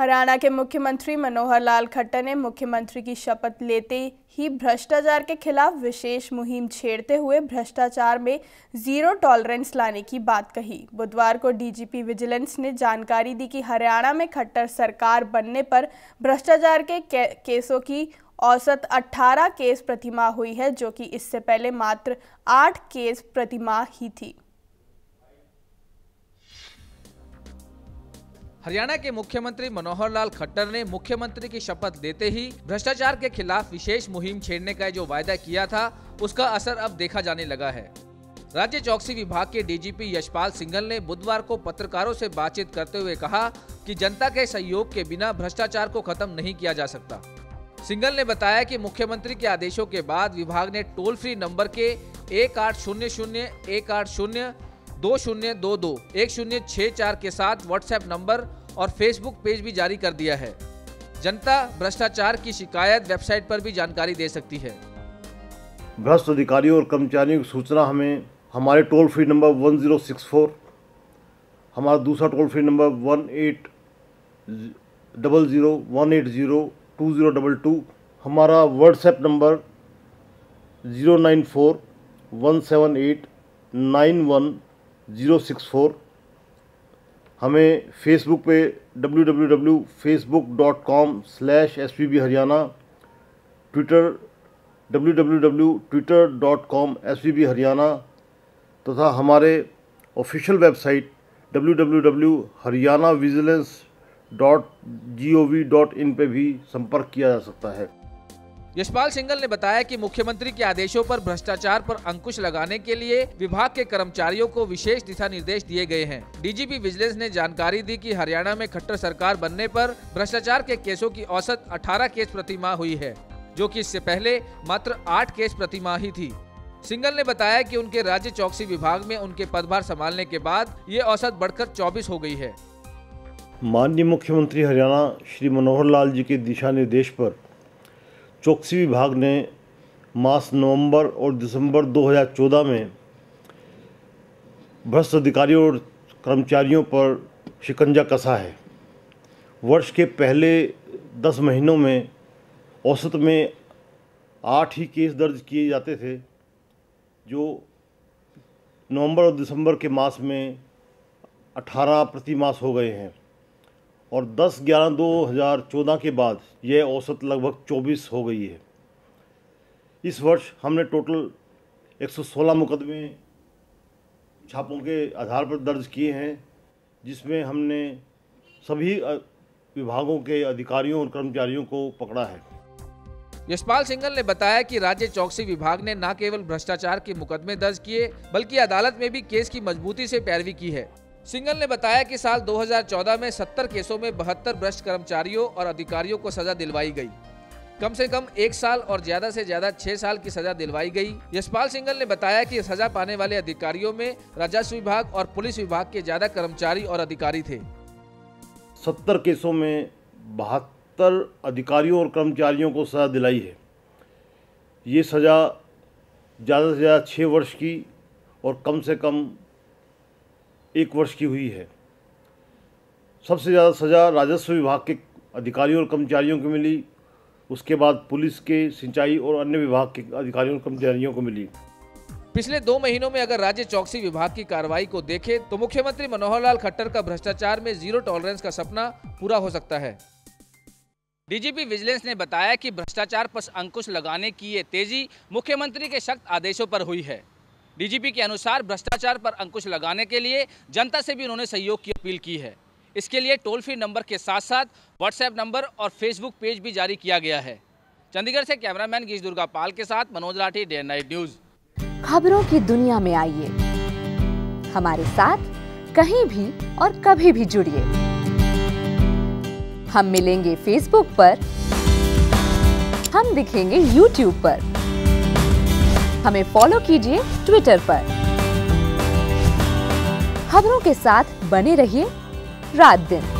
हरियाणा के मुख्यमंत्री मनोहर लाल खट्टर ने मुख्यमंत्री की शपथ लेते ही भ्रष्टाचार के खिलाफ विशेष मुहिम छेड़ते हुए भ्रष्टाचार में ज़ीरो टॉलरेंस लाने की बात कही। बुधवार को डीजीपी विजिलेंस ने जानकारी दी कि हरियाणा में खट्टर सरकार बनने पर भ्रष्टाचार के केसों की औसत 18 केस प्रतिमा हुई है, जो कि इससे पहले मात्र 8 केस प्रतिमा ही थी। हरियाणा के मुख्यमंत्री मनोहर लाल खट्टर ने मुख्यमंत्री की शपथ लेते ही भ्रष्टाचार के खिलाफ विशेष मुहिम छेड़ने का जो वायदा किया था, उसका असर अब देखा जाने लगा है। राज्य चौकसी विभाग के डीजीपी यशपाल सिंघल ने बुधवार को पत्रकारों से बातचीत करते हुए कहा कि जनता के सहयोग के बिना भ्रष्टाचार को खत्म नहीं किया जा सकता। सिंघल ने बताया कि मुख्यमंत्री के आदेशों के बाद विभाग ने टोल फ्री नंबर के एक आठ शून्य शून्य, एक आठ शून्य दो शून्य दो दो, एक शून्य छः चार के साथ व्हाट्सएप नंबर और फेसबुक पेज भी जारी कर दिया है। जनता भ्रष्टाचार की शिकायत वेबसाइट पर भी जानकारी दे सकती है। भ्रष्ट अधिकारियों और कर्मचारियों की सूचना हमें हमारे toll free number one zero six four, हमारा दूसरा toll free number one eight double zero one eight zero two zero double two, हमारा WhatsApp number zero nine four one seven eight nine one zero six four. हमें Facebook पे W W W Facebook dot com slash S P B Haryana Twitter W W W Twitter dot com S P B Haryana तथा हमारे official website W W W Haryana vigilance dot G O V dot in पर भी संपर्क किया जा सकता है। Yashpal single ने बताया कि मुख्यमंत्री के आदेशों पर भ्रष्टाचार पर अंकुश लगाने के लिए विभाग के कर्मचारियों को विशेष दिशा निर्देश दिए गए हैं। डीजीपी विजिलेंस ने जानकारी दी कि हरियाणा में खट्टर सरकार बनने पर भ्रष्टाचार के केसों की औसत 18 केस प्रतिमा हुई है, जो कि इससे पहले मात्र 8 केस प्रतिमा ही थी। सिंगल ने बताया कि उनके राज्य चौकसी विभाग में उनके पदभार संभालने के बाद ये औसत बढ़कर चौबीस हो गई है। माननीय मुख्यमंत्री हरियाणा श्री मनोहर लाल जी के दिशा निर्देश पर चौकसी विभाग ने मास नवंबर और दिसंबर 2014 में भ्रष्ट अधिकारियों और कर्मचारियों पर शिकंजा कसा है। वर्ष के पहले दस महीनों में औसत में आठ ही केस दर्ज किए जाते थे, जो नवंबर और दिसंबर के मास में अठारह प्रति मास हो गए हैं। और 10 ग्यारह 2014 के बाद यह औसत लगभग 24 हो गई है। इस वर्ष हमने टोटल 116 मुकदमे छापों के आधार पर दर्ज किए हैं, जिसमें हमने सभी विभागों के अधिकारियों और कर्मचारियों को पकड़ा है। यशपाल सिंगल ने बताया कि राज्य चौकसी विभाग ने न केवल भ्रष्टाचार के मुकदमे दर्ज किए, बल्कि अदालत में भी केस की मजबूती से पैरवी की है। सिंगल ने बताया कि साल 2014 में 70 केसों में बहत्तर भ्रष्ट कर्मचारियों और अधिकारियों को सजा दिलवाई गई। कम से कम एक साल और ज़्यादा से ज़्यादा छह साल की सजा दिलवाई गई। यशपाल सिंगल ने बताया कि सजा पाने वाले अधिकारियों में राजस्व विभाग और पुलिस विभाग के ज़्यादा कर्मचारी और अधिकारी थे। सत्तर केसों में बहत्तर अधिकारियों और कर्मचारियों को सजा दिलाई है। ये सजा ज़्यादा से ज़्यादा छः वर्ष की और कम से कम एक वर्ष की हुई है। सबसे ज़्यादा सज़ा राजस्व विभाग के अधिकारियों और कर्मचारियों को मिली। उसके बाद पुलिस के सिंचाई और अन्य विभाग के अधिकारियों और कर्मचारियों को मिली। पिछले दो महीनों में अगर राज्य चौकसी विभाग की कार्रवाई को देखें तो मुख्यमंत्री मनोहर लाल खट्टर का भ्रष्टाचार में ज़ीरो टॉलरेंस का सपना पूरा हो सकता है। डीजीपी विजिलेंस ने बताया कि भ्रष्टाचार पर अंकुश लगाने की ये तेज़ी मुख्यमंत्री के सख्त आदेशों पर हुई है। डीजीपी के अनुसार भ्रष्टाचार पर अंकुश लगाने के लिए जनता से भी उन्होंने सहयोग की अपील की है। इसके लिए टोल फ्री नंबर के साथ साथ व्हाट्सएप नंबर और फेसबुक पेज भी जारी किया गया है। चंडीगढ़ से कैमरामैन गीश दुर्गा पाल के साथ Manoj Rathi day night news. खबरों की दुनिया में आइए। हमारे साथ कहीं भी और कभी भी जुड़िए। हम मिलेंगे फेसबुक पर, हम दिखेंगे यूट्यूब पर। हमें फॉलो कीजिए ट्विटर पर। खबरों के साथ बने रहिए रात दिन।